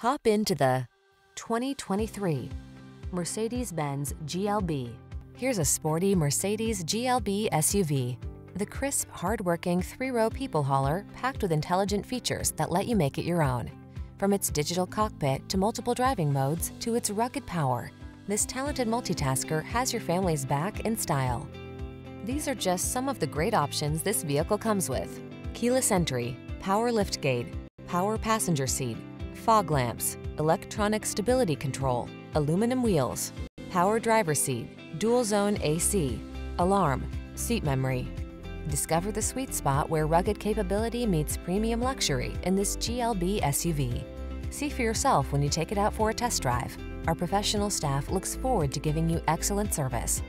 Hop into the 2023 Mercedes-Benz GLB. Here's a sporty Mercedes GLB SUV. The crisp, hard-working three-row people hauler packed with intelligent features that let you make it your own. From its digital cockpit to multiple driving modes to its rugged power, this talented multitasker has your family's back in style. These are just some of the great options this vehicle comes with. Keyless entry, power liftgate, power passenger seat, fog lamps, electronic stability control, aluminum wheels, power driver seat, dual zone AC, alarm, seat memory. Discover the sweet spot where rugged capability meets premium luxury in this GLB SUV. See for yourself when you take it out for a test drive. Our professional staff looks forward to giving you excellent service.